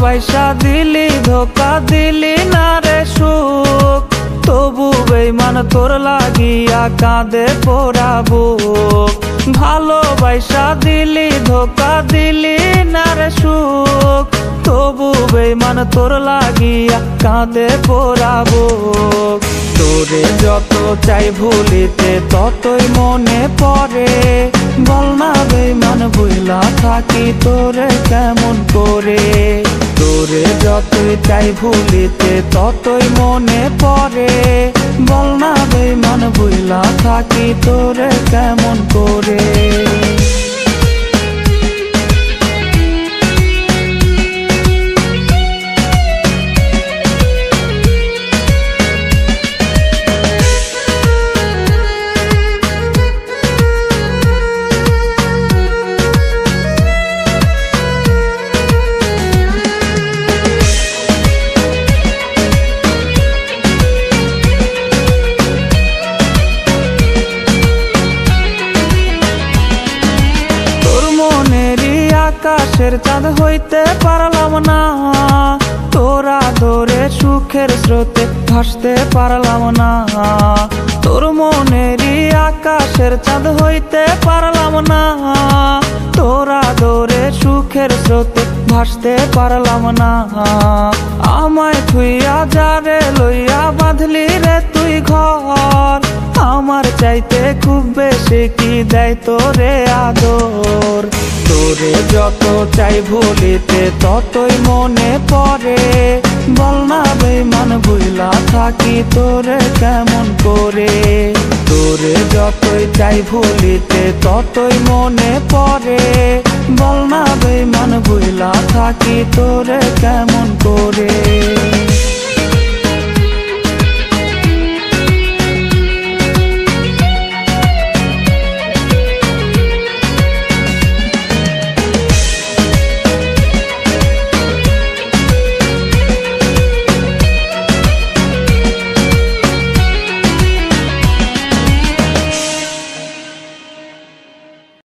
ভালোবাসা দিলি, ধোকা দিলি, না রে সুখ। তবু বেমান তোর লাগিয়া কাঁদে পোড়াবো ভালোবাসা দিলি, ধোকা দিলি, না রে সুখ। তবু বেমান তোর লাগিয়া কাঁদে পোড়াবো তোরে যত চাই ভুলিতে ততই মনে পড়ে। বল না বেইমান বুইলা থাকি তোরে কেমন করে? তোরে যতই চাই ভুলিতে, ততই মনে পড়ে। বল না বেমান বুইলা থাকি তোরে কেমন করে? আকাশের চাঁদ হইতে পারলাম না। তোরা ধরে সুখের স্রোতে ভাসতে পারলাম না। তোর মনেরই আকাশের চাঁদ হইতে পারলাম না। তোরা ধরে সুখের স্রোতে ভাসতে পারলাম না। আমায় থুইয়া যারে লইয়া বাঁধলি রে তুই ঘর। আমার চাইতে খুব বেশি কি দেয় তোরে আদর? তোরে যত চাই ভুলিতে ততই মনে পড়ে। বল না বেমান ভুইলা থাকি তোরে কেমন করে? তোরে যতই চাই ভুলিতে ততই মনে পড়ে। বল না বেমান ভুইলা থাকি তোরে কেমন করে?